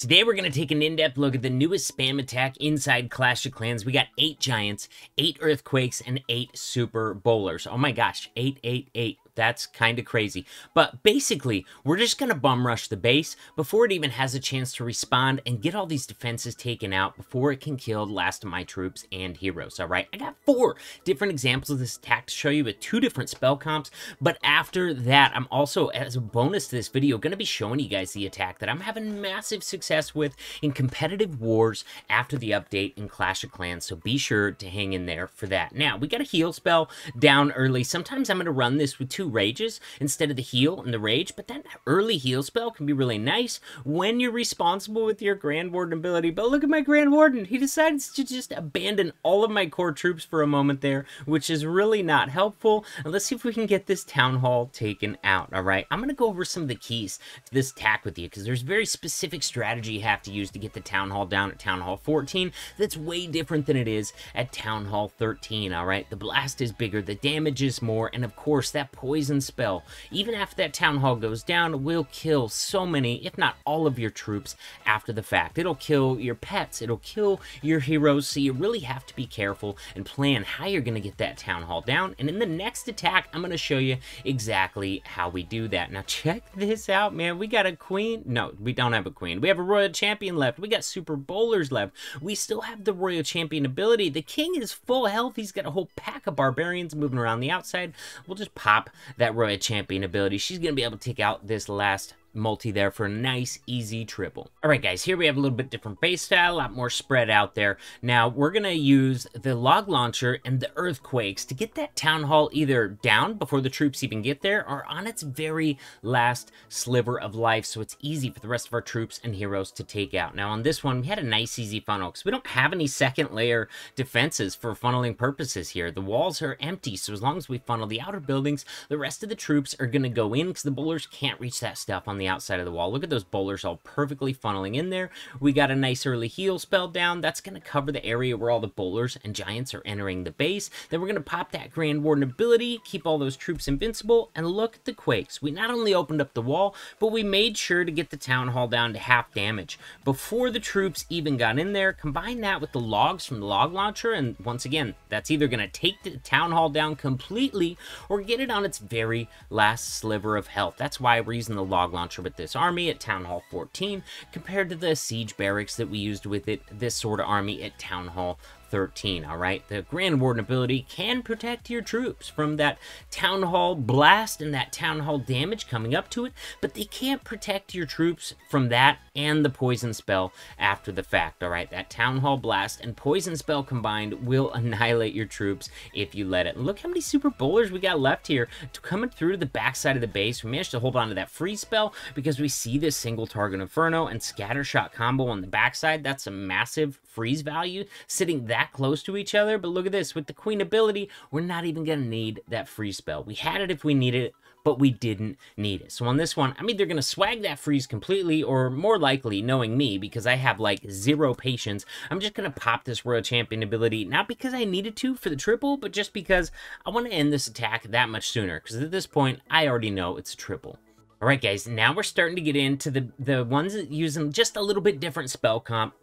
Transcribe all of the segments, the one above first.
Today we're going to take an in-depth look at the newest spam attack inside Clash of Clans. We got 8 Giants, 8 Earthquakes, and 8 Super Bowlers. Oh my gosh, 888. That's kind of crazy. But basically, we're just going to bum rush the base before it even has a chance to respond and get all these defenses taken out before it can kill the last of my troops and heroes, alright? I got four different examples of this attack to show you with two different spell comps, but after that, I'm also, as a bonus to this video, going to be showing you guys the attack that I'm having massive success with in competitive wars after the update in Clash of Clans, so be sure to hang in there for that. Now, we got a heal spell down early. Sometimes I'm going to run this with two rages instead of the heal and the rage, but that early heal spell can be really nice when you're responsible with your Grand Warden ability. But look at my Grand Warden. He decides to just abandon all of my core troops for a moment there, which is really not helpful. And let's see if we can get this Town Hall taken out, all right? I'm going to go over some of the keys to this attack with you because there's very specific strategy you have to use to get the Town Hall down at Town Hall 14 that's way different than it is at Town Hall 13, all right? The blast is bigger, the damage is more, and of course, that poison poison spell, even after that town hall goes down, will kill so many, if not all of your troops after the fact. It'll kill your pets, it'll kill your heroes, so you really have to be careful and plan how you're going to get that town hall down. And in the next attack, I'm going to show you exactly how we do that. Now check this out, man. We got a queen. No, we don't have a queen. We have a royal champion left. We got super bowlers left. We still have the royal champion ability. The king is full health. He's got a whole pack of barbarians moving around the outside. We'll just pop that Royal Champion ability. She's going to be able to take out this last multi there for a nice, easy triple. All right, guys, here we have a little bit different base style, a lot more spread out there. Now, we're going to use the log launcher and the earthquakes to get that town hall either down before the troops even get there or on its very last sliver of life, so it's easy for the rest of our troops and heroes to take out. Now, on this one, we had a nice, easy funnel because we don't have any second layer defenses for funneling purposes here. The walls are empty, so as long as we funnel the outer buildings, the rest of the troops are going to go in because the bowlers can't reach that stuff on the outside of the wall. Look at those bowlers all perfectly funneling in there. We got a nice early heal spell down. That's going to cover the area where all the bowlers and giants are entering the base. Then we're going to pop that Grand Warden ability, keep all those troops invincible, and look at the quakes. We not only opened up the wall, but we made sure to get the town hall down to half damage. Before the troops even got in there, combine that with the logs from the log launcher, and once again, that's either going to take the town hall down completely or get it on its very last sliver of health. That's why we're using the log launcher with this army at Town Hall 14 compared to the siege barracks that we used with it, this sort of army at Town Hall 13, all right? The Grand Warden ability can protect your troops from that Town Hall blast and that Town Hall damage coming up to it, but they can't protect your troops from that and the Poison Spell after the fact, all right? That Town Hall blast and Poison Spell combined will annihilate your troops if you let it. Look how many Super Bowlers we got left here coming through the backside of the base. We managed to hold on to that freeze spell because we see this single target Inferno and Scatter Shot combo on the backside. That's a massive freeze value sitting that that close to each other, but look at this. With the Queen ability, we're not even going to need that freeze spell. We had it if we needed it, but we didn't need it. So on this one, I'm either going to swag that freeze completely, or more likely, knowing me, because I have like zero patience, I'm just going to pop this Royal Champion ability, not because I needed to for the triple, but just because I want to end this attack that much sooner, because at this point, I already know it's a triple. Alright guys, now we're starting to get into the, the ones using just a little bit different spell comp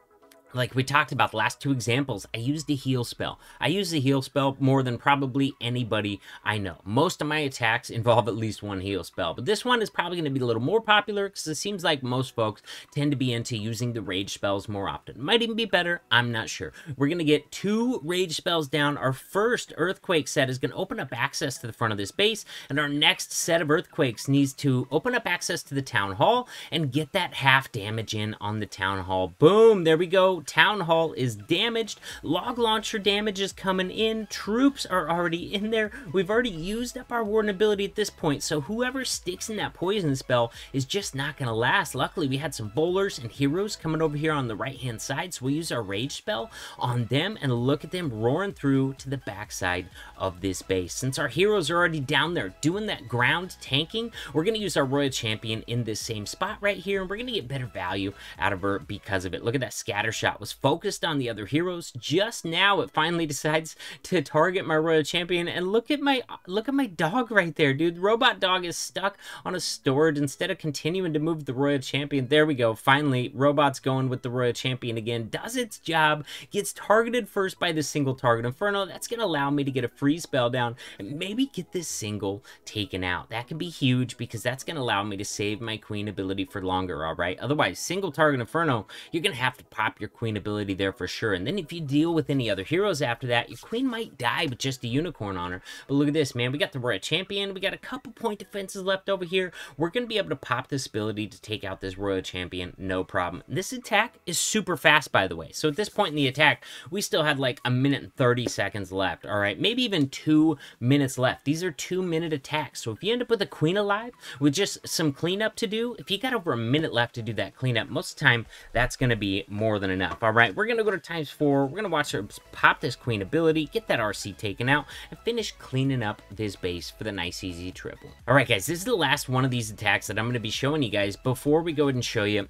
like we talked about the last two examples, I used the heal spell. I use the heal spell more than probably anybody I know. Most of my attacks involve at least one heal spell, but this one is probably going to be a little more popular because it seems like most folks tend to be into using the rage spells more often. Might even be better, I'm not sure. We're going to get two rage spells down. Our first earthquake set is going to open up access to the front of this base, and our next set of earthquakes needs to open up access to the town hall and get that half damage in on the town hall. Boom, there we go Town Hall is damaged. Log launcher damage is coming in. Troops are already in there. We've already used up our Warden ability at this point, so whoever sticks in that poison spell is just not going to last. Luckily, we had some bowlers and heroes coming over here on the right-hand side, so we use our Rage spell on them and look at them roaring through to the backside of this base. Since our heroes are already down there doing that ground tanking, we're going to use our Royal Champion in this same spot right here, and we're going to get better value out of her because of it. Look at that scatter shot shot was focused on the other heroes. Just now, it finally decides to target my royal champion. And look at my look at my dog right there, dude. Robot dog is stuck on a storage instead of continuing to move the royal champion. There we go. Finally, robot's going with the royal champion again. Does its job. Gets targeted first by the single target inferno. That's gonna allow me to get a free spell down and maybe get this single taken out. That can be huge because that's gonna allow me to save my queen ability for longer. All right. Otherwise, single target inferno, you're gonna have to pop your queen ability there for sure. And then if you deal with any other heroes after that, your queen might die with just a unicorn on her. But look at this, man. We got the Royal Champion. We got a couple point defenses left over here. We're going to be able to pop this ability to take out this Royal Champion, no problem. This attack is super fast, by the way. So at this point in the attack, we still had like a minute and 30 seconds left, all right? Maybe even two minutes left. These are two-minute attacks. So if you end up with a queen alive with just some cleanup to do, if you got over a minute left to do that cleanup, most of the time, that's going to be more than enough, all right? We're going to go to times four. We're going to watch her pop this queen ability, get that RC taken out, and finish cleaning up this base for the nice easy triple. All right, guys, this is the last one of these attacks that I'm going to be showing you guys before we go ahead and show you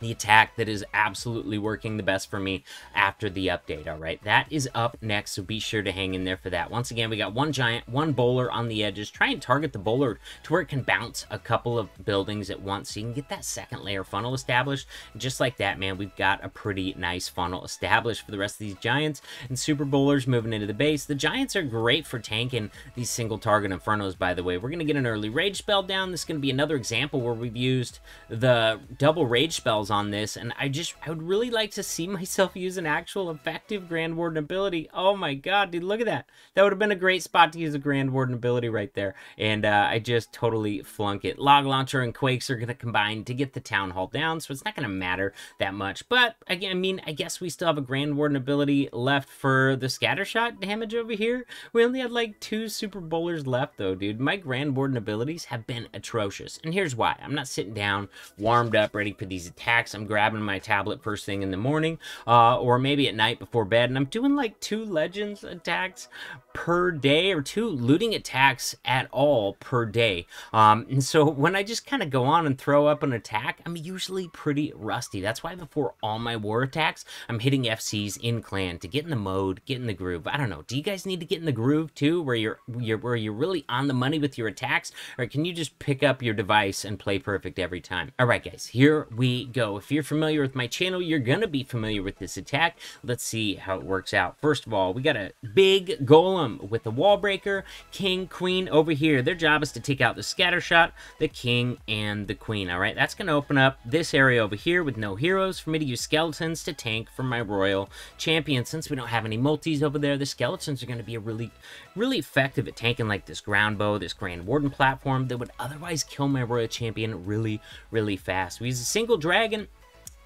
the attack that is absolutely working the best for me after the update, all right? That is up next, so be sure to hang in there for that. Once again, we got one giant, one bowler on the edges. Try and target the bowler to where it can bounce a couple of buildings at once so you can get that second layer funnel established. And just like that, man, we've got a pretty nice funnel established for the rest of these giants and super bowlers moving into the base. The giants are great for tanking these single target infernos, by the way. We're going to get an early rage spell down. This is going to be another example where we've used the double rage spells on this, and I just, I would really like to see myself use an actual effective Grand Warden ability. Oh my god, dude, look at that. That would have been a great spot to use a Grand Warden ability right there, and uh, I just totally flunk it. Log Launcher and Quakes are going to combine to get the Town Hall down, so it's not going to matter that much, but, again, I mean, I guess we still have a Grand Warden ability left for the Scattershot damage over here. We only had, like, two Super Bowlers left, though, dude. My Grand Warden abilities have been atrocious, and here's why. I'm not sitting down, warmed up, ready for these attacks attacks. I'm grabbing my tablet first thing in the morning, uh, or maybe at night before bed, and I'm doing like two Legends attacks per day, or two looting attacks at all per day. Um, and so when I just kind of go on and throw up an attack, I'm usually pretty rusty. That's why before all my war attacks, I'm hitting FCs in clan to get in the mode, get in the groove. I don't know. Do you guys need to get in the groove too, where you're, you're where you're really on the money with your attacks, or can you just pick up your device and play perfect every time? All right, guys, here we go. If you're familiar with my channel, you're going to be familiar with this attack. Let's see how it works out. First of all, we got a big golem with the wall breaker, king, queen over here. Their job is to take out the scatter shot, the king, and the queen. All right, that's going to open up this area over here with no heroes for me to use skeletons to tank for my royal champion. Since we don't have any multis over there, the skeletons are going to be a really, really effective at tanking like this ground bow, this Grand Warden platform that would otherwise kill my royal champion really, really fast. We use a single dragon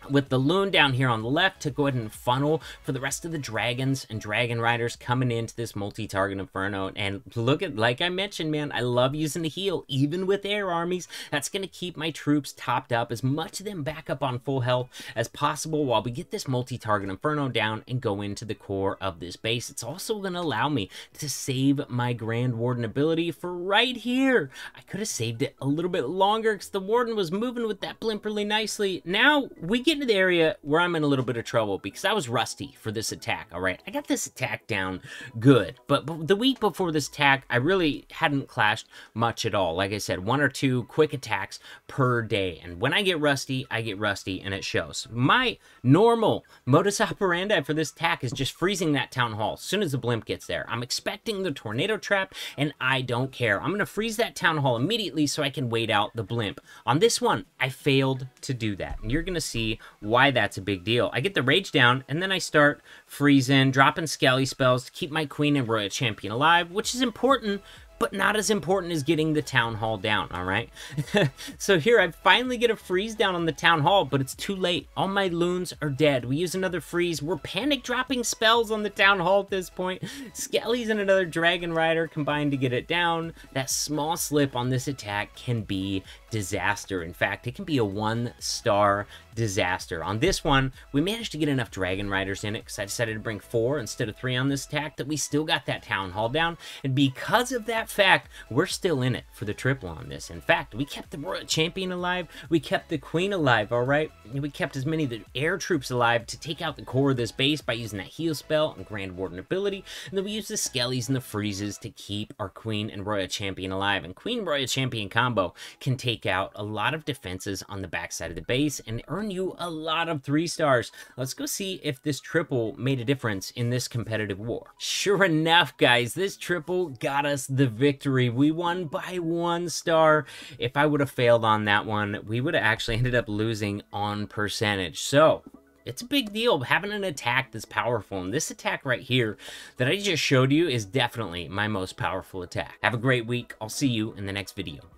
with the loon down here on the left to go ahead and funnel for the rest of the dragons and dragon riders coming into this multi-target inferno. And look at like i mentioned man i love using the heal even with air armies. That's going to keep my troops topped up as much of them back up on full health as possible while we get this multi-target inferno down and go into the core of this base. It's also going to allow me to save my grand warden ability for right here. I could have saved it a little bit longer because the warden was moving with that blimp really nicely. Now we get get into the area where I'm in a little bit of trouble because I was rusty for this attack, all right? I got this attack down good, but, but the week before this attack, I really hadn't clashed much at all. Like I said, one or two quick attacks per day, and when I get rusty, I get rusty, and it shows. My normal modus operandi for this attack is just freezing that town hall as soon as the blimp gets there. I'm expecting the tornado trap, and I don't care. I'm going to freeze that town hall immediately so I can wait out the blimp. On this one, I failed to do that, and you're going to see why that's a big deal. I get the rage down, and then I start freezing, dropping skelly spells to keep my queen and royal champion alive, which is important but not as important as getting the town hall down, all right? so here, I finally get a freeze down on the town hall, but it's too late. All my loons are dead. We use another freeze. We're panic dropping spells on the town hall at this point. Skelly's and another dragon rider combined to get it down. That small slip on this attack can be disaster. In fact, it can be a one-star disaster. On this one, we managed to get enough Dragon Riders in it because I decided to bring four instead of three on this attack that we still got that Town Hall down. And because of that fact, we're still in it for the triple on this. In fact, we kept the Royal Champion alive, we kept the Queen alive, alright? We kept as many of the air troops alive to take out the core of this base by using that heal spell and Grand Warden ability, and then we used the Skellies and the Freezes to keep our Queen and Royal Champion alive. And Queen Royal Champion combo can take out a lot of defenses on the backside of the base and earn you a lot of three stars. Let's go see if this triple made a difference in this competitive war. Sure enough, guys, this triple got us the victory. We won by one star. If I would have failed on that one, we would have actually ended up losing on percentage. So, it's a big deal having an attack that's powerful. And this attack right here that I just showed you is definitely my most powerful attack. Have a great week. I'll see you in the next video.